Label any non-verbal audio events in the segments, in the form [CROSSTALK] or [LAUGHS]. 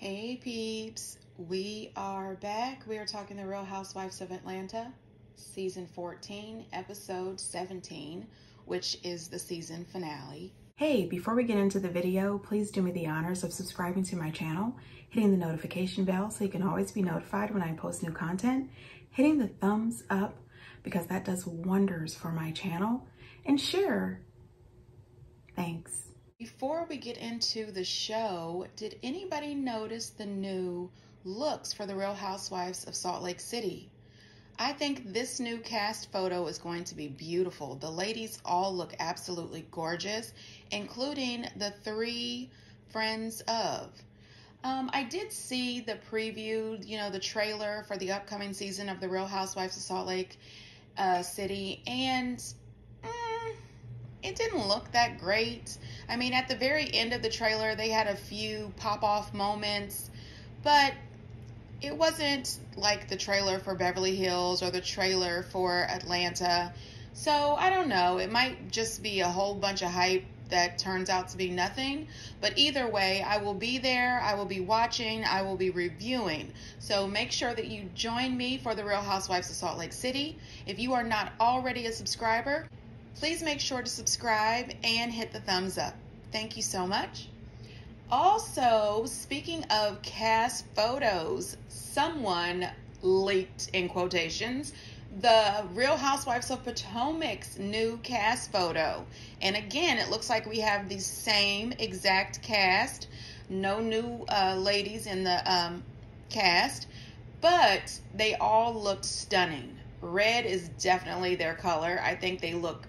Hey peeps, we are back. We are talking The Real Housewives of Atlanta, season 14, episode 17, which is the season finale. Hey, before we get into the video, please do me the honors of subscribing to my channel, hitting the notification bell so you can always be notified when I post new content, hitting the thumbs up because that does wonders for my channel, and share. Thanks. Before we get into the show, did anybody notice the new looks for the Real Housewives of Salt Lake City? I think this new cast photo is going to be beautiful. The ladies all look absolutely gorgeous, including the three friends of. Um, I did see the preview, you know, the trailer for the upcoming season of The Real Housewives of Salt Lake uh, City, and it didn't look that great. I mean, at the very end of the trailer, they had a few pop off moments, but it wasn't like the trailer for Beverly Hills or the trailer for Atlanta. So I don't know. It might just be a whole bunch of hype that turns out to be nothing. But either way, I will be there. I will be watching. I will be reviewing. So make sure that you join me for the Real Housewives of Salt Lake City. If you are not already a subscriber, Please make sure to subscribe and hit the thumbs up. Thank you so much. Also, speaking of cast photos, someone leaked in quotations the Real Housewives of Potomac's new cast photo. And again, it looks like we have the same exact cast. No new uh, ladies in the um, cast, but they all looked stunning. Red is definitely their color. I think they look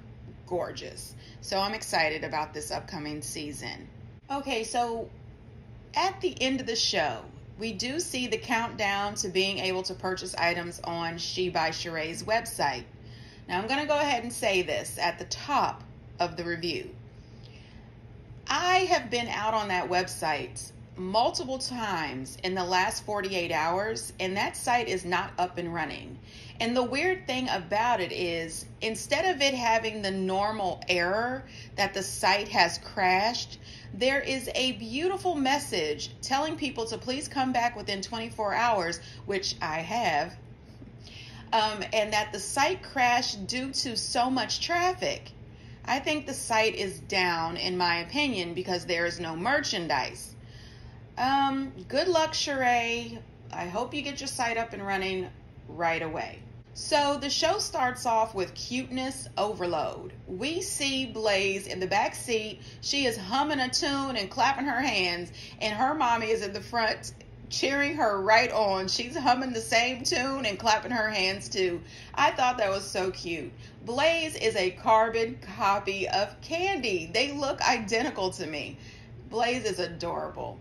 gorgeous. So I'm excited about this upcoming season. Okay, so at the end of the show, we do see the countdown to being able to purchase items on She by Sheree's website. Now I'm going to go ahead and say this at the top of the review. I have been out on that website multiple times in the last 48 hours, and that site is not up and running. And the weird thing about it is, instead of it having the normal error that the site has crashed, there is a beautiful message telling people to please come back within 24 hours, which I have, um, and that the site crashed due to so much traffic. I think the site is down, in my opinion, because there is no merchandise. Um, good luck, Sheree. I hope you get your site up and running right away. So the show starts off with cuteness overload. We see Blaze in the back seat. She is humming a tune and clapping her hands, and her mommy is in the front cheering her right on. She's humming the same tune and clapping her hands too. I thought that was so cute. Blaze is a carbon copy of Kandi. They look identical to me. Blaze is adorable.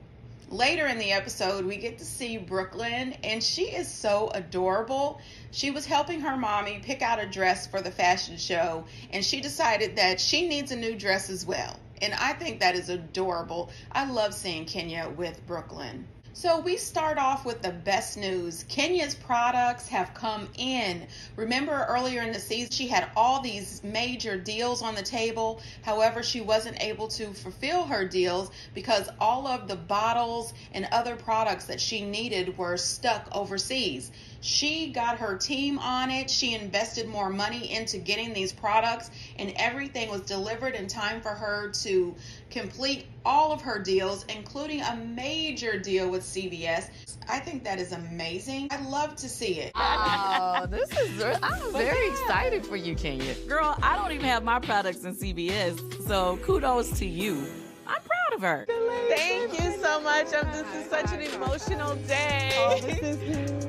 Later in the episode, we get to see Brooklyn, and she is so adorable. She was helping her mommy pick out a dress for the fashion show, and she decided that she needs a new dress as well. And I think that is adorable. I love seeing Kenya with Brooklyn. So we start off with the best news. Kenya's products have come in. Remember earlier in the season, she had all these major deals on the table. However, she wasn't able to fulfill her deals because all of the bottles and other products that she needed were stuck overseas. She got her team on it. She invested more money into getting these products, and everything was delivered in time for her to complete all of her deals, including a major deal with CVS. I think that is amazing. I'd love to see it. [LAUGHS] Oh, this is, [LAUGHS] I'm very yeah. excited for you, Kenya. Girl, I don't even have my products in CVS, so kudos to you. I'm proud of her. Thank you so much. Um, this is such an emotional day. Oh, [LAUGHS]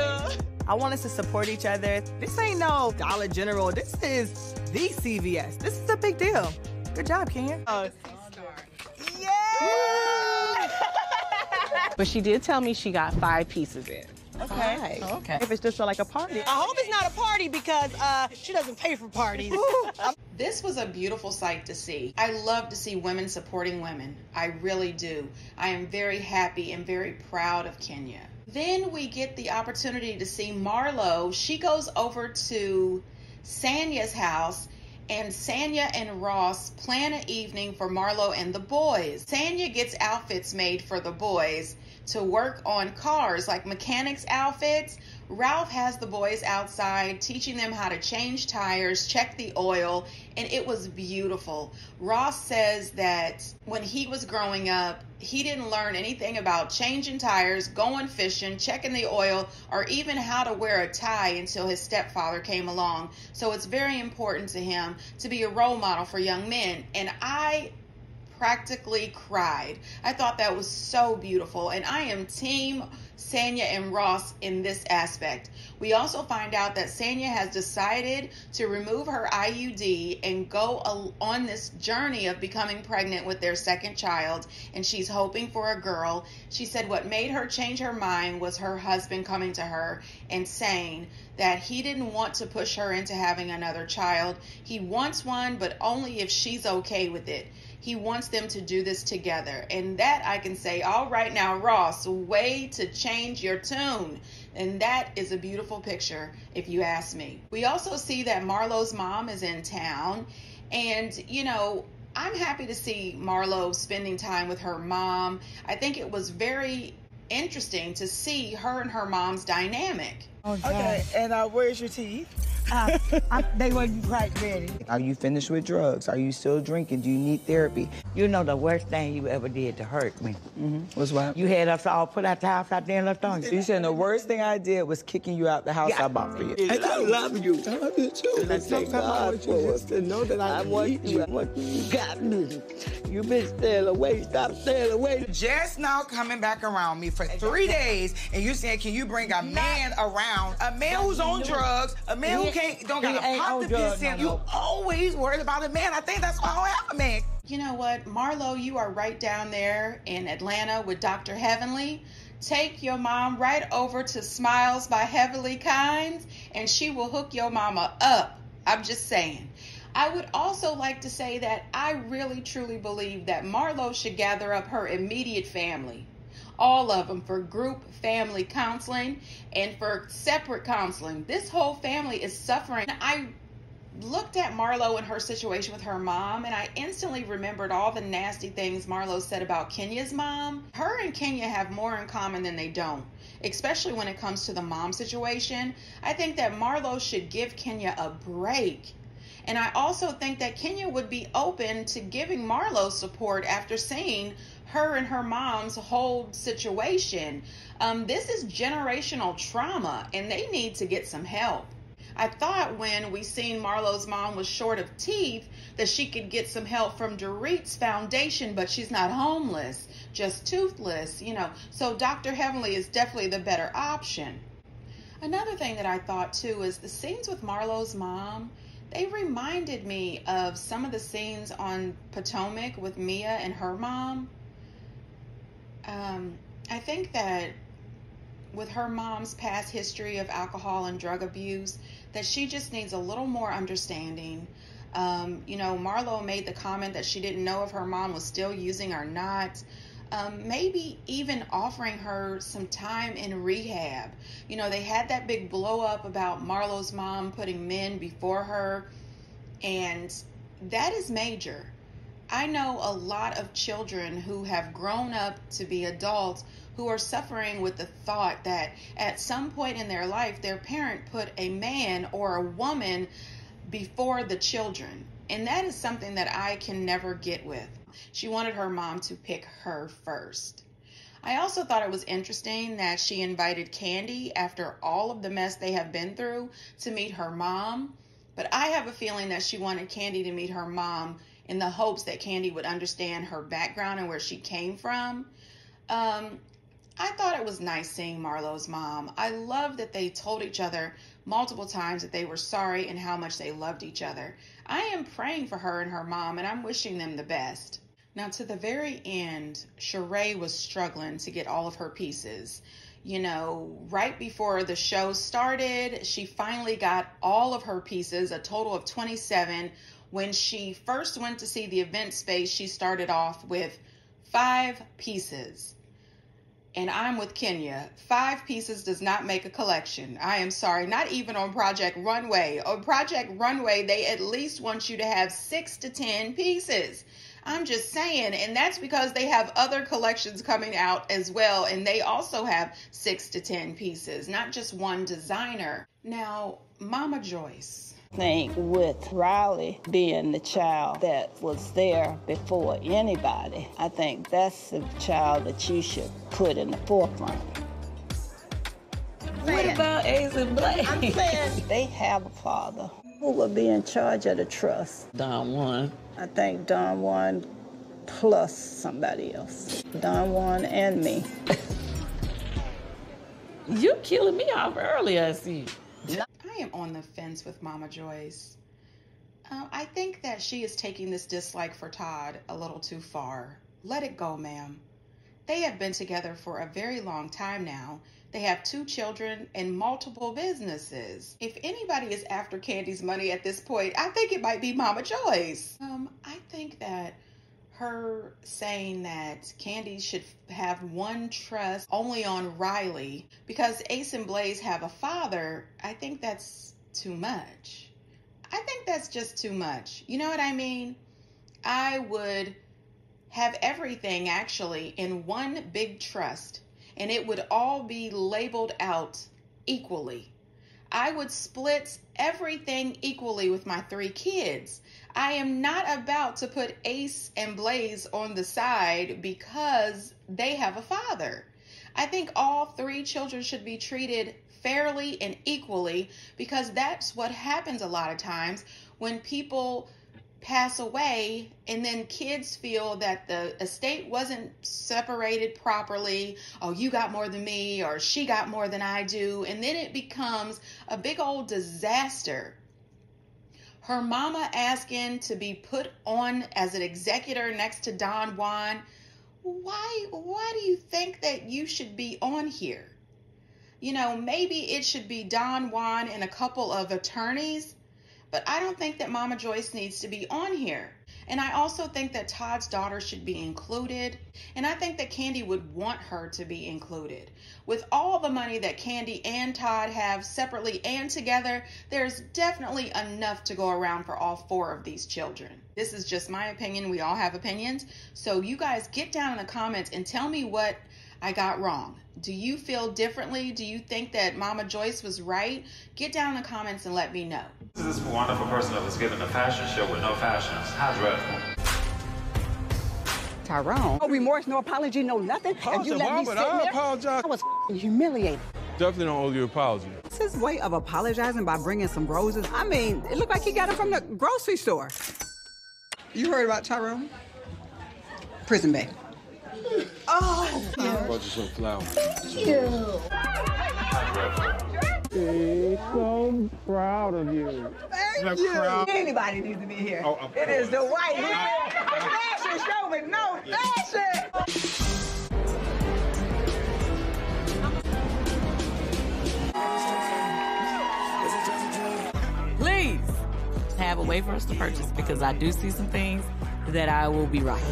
Thank. I want us to support each other. This ain't no Dollar General. This is the CVS. This is a big deal. Good job, Kenya. Oh, yeah! but she did tell me she got five pieces in. Okay. Oh, okay. If it's just for like a party. I hope it's not a party because uh, she doesn't pay for parties. [LAUGHS] this was a beautiful sight to see. I love to see women supporting women. I really do. I am very happy and very proud of Kenya. Then we get the opportunity to see Marlo. She goes over to Sanya's house and Sanya and Ross plan an evening for Marlo and the boys. Sanya gets outfits made for the boys to work on cars, like mechanics' outfits. Ralph has the boys outside teaching them how to change tires, check the oil, and it was beautiful. Ross says that when he was growing up, he didn't learn anything about changing tires, going fishing, checking the oil, or even how to wear a tie until his stepfather came along. So it's very important to him to be a role model for young men. And I practically cried. I thought that was so beautiful. And I am team Sanya and Ross in this aspect. We also find out that Sanya has decided to remove her IUD and go on this journey of becoming pregnant with their second child, and she's hoping for a girl. She said what made her change her mind was her husband coming to her and saying that he didn't want to push her into having another child. He wants one, but only if she's okay with it. He wants them to do this together. And that I can say, all right now, Ross, way to change your tune. And that is a beautiful picture, if you ask me. We also see that Marlo's mom is in town. And, you know, I'm happy to see Marlo spending time with her mom. I think it was very interesting to see her and her mom's dynamic. Okay, and uh, where's your teeth? [LAUGHS] uh, I, they weren't quite ready. Are you finished with drugs? Are you still drinking? Do you need therapy? You know the worst thing you ever did to hurt me. Mm-hmm. What's what? You had us all put out the house out there and left on you. You said the worst thing I did was kicking you out the house yeah. I bought for you. I, I love you. I love you too. And I thank God for just to know that I, I want you. I want you. got me. You been staying away. Stop staying away. Just now coming back around me for three days, and you saying, can you bring a man around? A man who's on drugs, a man who can't don't got a pop the piss in. You always worried about a man. I think that's why I don't have a man. You know what, Marlo, you are right down there in Atlanta with Dr. Heavenly. Take your mom right over to Smiles by Heavenly Kimes, and she will hook your mama up. I'm just saying. I would also like to say that I really truly believe that Marlo should gather up her immediate family, all of them, for group family counseling and for separate counseling. This whole family is suffering. I looked at Marlo and her situation with her mom, and I instantly remembered all the nasty things Marlo said about Kenya's mom. Her and Kenya have more in common than they don't, especially when it comes to the mom situation. I think that Marlo should give Kenya a break and I also think that Kenya would be open to giving Marlo support after seeing her and her mom's whole situation. Um, this is generational trauma, and they need to get some help. I thought when we seen Marlo's mom was short of teeth that she could get some help from Dorit's foundation, but she's not homeless, just toothless, you know. So Dr. Heavenly is definitely the better option. Another thing that I thought too is the scenes with Marlo's mom they reminded me of some of the scenes on Potomac with Mia and her mom. Um, I think that with her mom's past history of alcohol and drug abuse, that she just needs a little more understanding. Um, you know, Marlo made the comment that she didn't know if her mom was still using or not um, maybe even offering her some time in rehab. You know, they had that big blow up about Marlo's mom putting men before her, and that is major. I know a lot of children who have grown up to be adults who are suffering with the thought that at some point in their life their parent put a man or a woman before the children. And that is something that I can never get with. She wanted her mom to pick her first. I also thought it was interesting that she invited Kandi, after all of the mess they have been through to meet her mom. But I have a feeling that she wanted Kandi to meet her mom in the hopes that Kandi would understand her background and where she came from. Um, I thought it was nice seeing Marlo's mom. I love that they told each other multiple times that they were sorry and how much they loved each other. I am praying for her and her mom, and I'm wishing them the best. Now, to the very end, Sheree was struggling to get all of her pieces. You know, right before the show started, she finally got all of her pieces, a total of 27. When she first went to see the event space, she started off with five pieces and I'm with Kenya. Five pieces does not make a collection. I am sorry, not even on Project Runway. On Project Runway, they at least want you to have six to ten pieces. I'm just saying, and that's because they have other collections coming out as well, and they also have six to ten pieces, not just one designer. Now, Mama Joyce. I think with Riley being the child that was there before anybody, I think that's the child that you should put in the forefront. What about Ace and Blaze? I'm saying [LAUGHS] they have a father who will be in charge of the trust. Don Juan. I think Don Juan plus somebody else. Don Juan and me. You're killing me off early, I see. Am on the fence with Mama Joyce. Uh, I think that she is taking this dislike for Todd a little too far. Let it go, ma'am. They have been together for a very long time now. They have two children and multiple businesses. If anybody is after Kandi's money at this point, I think it might be Mama Joyce. Um, I think that her saying that Kandi should have one trust only on Riley because Ace and Blaze have a father, I think that's too much. I think that's just too much. You know what I mean? I would have everything actually in one big trust and it would all be labeled out equally. I would split everything equally with my three kids. I am not about to put Ace and Blaze on the side because they have a father. I think all three children should be treated fairly and equally because that's what happens a lot of times when people pass away and then kids feel that the estate wasn't separated properly. Oh you got more than me or she got more than i do. And then it becomes a big old disaster. Her mama asking to be put on as an executor next to don juan. Why why do you think that you should be on here? You know maybe it should be don juan and a couple of attorneys but I don't think that Mama Joyce needs to be on here. And I also think that Todd's daughter should be included. And I think that Kandi would want her to be included. With all the money that Kandi and Todd have separately and together, there's definitely enough to go around for all four of these children. This is just my opinion. We all have opinions. So you guys get down in the comments and tell me what I got wrong. Do you feel differently? Do you think that Mama Joyce was right? Get down in the comments and let me know. This is this wonderful person that was given a fashion show with no fashions. How dreadful. Tyrone. No remorse, no apology, no nothing. and you let me sit I there. apologize. I was humiliated. Definitely don't owe you an apology. It's his way of apologizing by bringing some roses. I mean, it looked like he got them from the grocery store. You heard about Tyrone? Prison Bae. Oh, I brought you some flowers. Thank You. so proud of you. Thank The you. crowd- Anybody needs to be here. Oh, of it is the course. white man. Fashion show with no fashion. Please have a way for us to purchase because I do see some things that I will be right.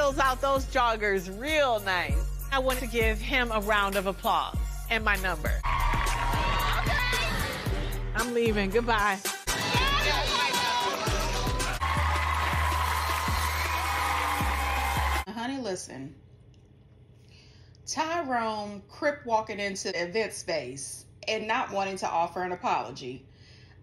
Fills out those joggers real nice. I want to give him a round of applause and my number. I'm leaving. Goodbye. Honey, listen. Tyrone crip walking into the event space and not wanting to offer an apology.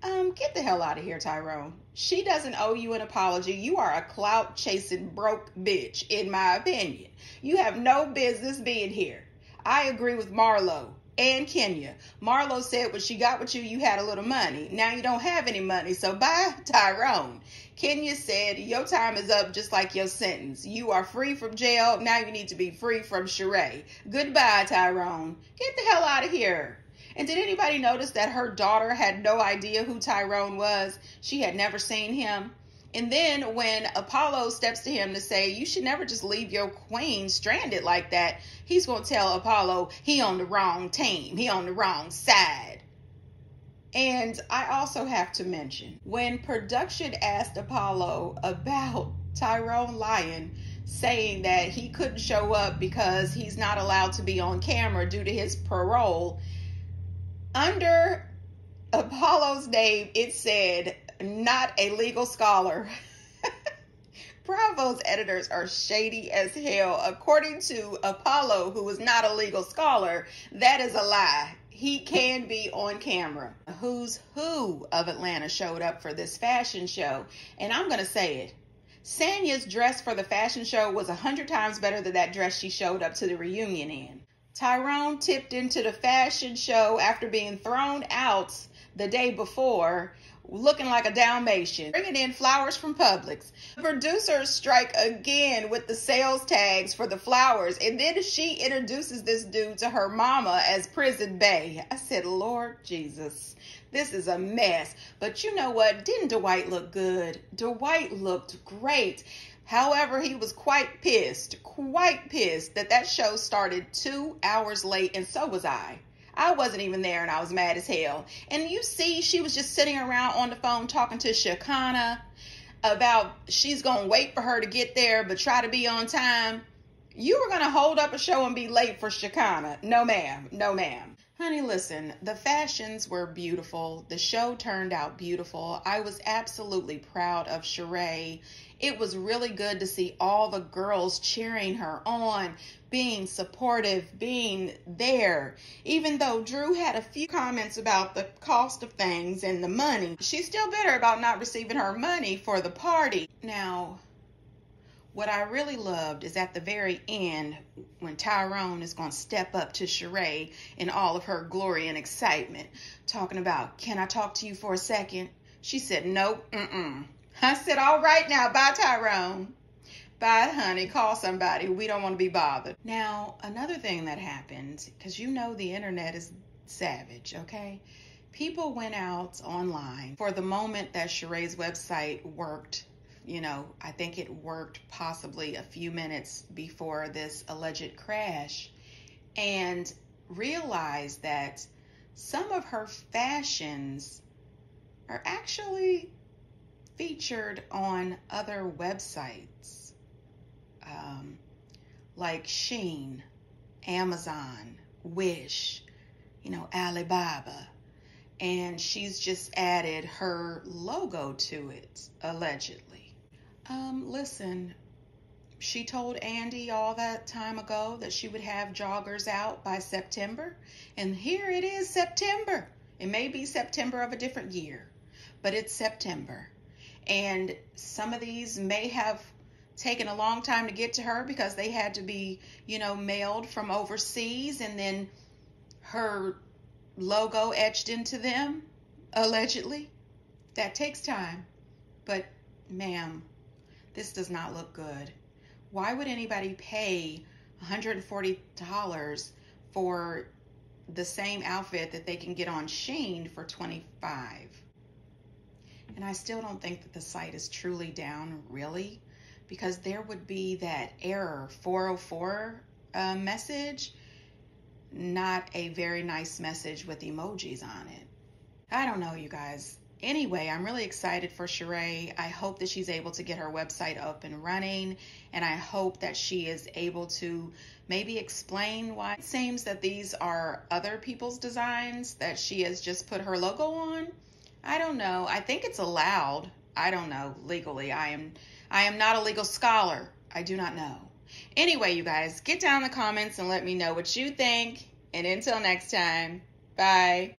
Um, get the hell out of here, Tyrone. She doesn't owe you an apology. You are a clout chasing broke bitch, in my opinion. You have no business being here. I agree with Marlo and Kenya. Marlo said when she got with you, you had a little money. Now you don't have any money, so bye, Tyrone. Kenya said, Your time is up just like your sentence. You are free from jail. Now you need to be free from charade. Goodbye, Tyrone. Get the hell out of here. And did anybody notice that her daughter had no idea who Tyrone was? She had never seen him. And then when Apollo steps to him to say, You should never just leave your queen stranded like that, he's going to tell Apollo he on the wrong team, he on the wrong side. And I also have to mention when production asked Apollo about Tyrone Lyon saying that he couldn't show up because he's not allowed to be on camera due to his parole, under Apollo's name, it said not a legal scholar. [LAUGHS] Bravo's editors are shady as hell. According to Apollo, who is not a legal scholar, that is a lie. He can be on camera. Who's who of Atlanta showed up for this fashion show? And I'm going to say it. Sanya's dress for the fashion show was a hundred times better than that dress she showed up to the reunion in. Tyrone tipped into the fashion show after being thrown out the day before looking like a Dalmatian, bringing in flowers from Publix. The producers strike again with the sales tags for the flowers, and then she introduces this dude to her mama as Prison Bae. I said, Lord Jesus, this is a mess. But you know what? Didn't Dwight look good? Dwight looked great. However, he was quite pissed, quite pissed that that show started two hours late, and so was I. I wasn't even there and I was mad as hell. And you see, she was just sitting around on the phone talking to Shekinah about she's going to wait for her to get there but try to be on time. You were going to hold up a show and be late for Shekinah. No, ma'am. No, ma'am. Honey, listen, the fashions were beautiful. The show turned out beautiful. I was absolutely proud of Sheree. It was really good to see all the girls cheering her on, being supportive, being there. Even though Drew had a few comments about the cost of things and the money, she's still bitter about not receiving her money for the party. Now, what I really loved is at the very end when Tyrone is going to step up to Sheree in all of her glory and excitement, talking about, Can I talk to you for a second? She said, Nope, mm-mm. I said, All right now, bye, Tyrone. Bye, honey. Call somebody. We don't want to be bothered. Now, another thing that happened, because you know the internet is savage, okay? People went out online for the moment that Sheree's website worked you know, I think it worked possibly a few minutes before this alleged crash, and realized that some of her fashions are actually featured on other websites um, like Shein, Amazon, Wish, you know, Alibaba. And she's just added her logo to it, allegedly. Um, listen, she told Andy all that time ago that she would have joggers out by September, and here it is September. It may be September of a different year, but it's September. And some of these may have taken a long time to get to her because they had to be, you know, mailed from overseas and then her logo etched into them, allegedly. That takes time. But, ma'am, this does not look good. Why would anybody pay $140 for the same outfit that they can get on Shein for 25? And I still don't think that the site is truly down, really, because there would be that error 404 uh, message, not a very nice message with emojis on it. I don't know, you guys anyway, I'm really excited for Sheree. I hope that she's able to get her website up and running, and I hope that she is able to maybe explain why it seems that these are other people's designs that she has just put her logo on. I don't know. I think it's allowed. I don't know legally. I am I am not a legal scholar. I do not know. Anyway, you guys, get down in the comments and let me know what you think. And until next time, bye.